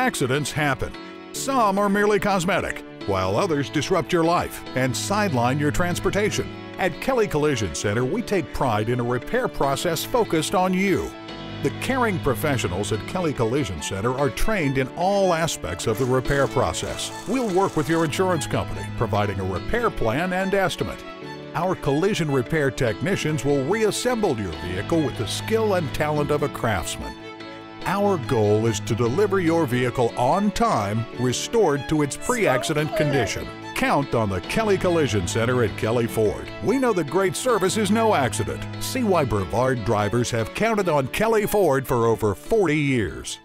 Accidents happen. Some are merely cosmetic, while others disrupt your life and sideline your transportation. At Kelly Collision Center, we take pride in a repair process focused on you. The caring professionals at Kelly Collision Center are trained in all aspects of the repair process. We'll work with your insurance company, providing a repair plan and estimate. Our collision repair technicians will reassemble your vehicle with the skill and talent of a craftsman. Our goal is to deliver your vehicle on time, restored to its pre accident condition. Count on the Kelly Collision Center at Kelly Ford. We know that great service is no accident. See why Brevard drivers have counted on Kelly Ford for over 40 years.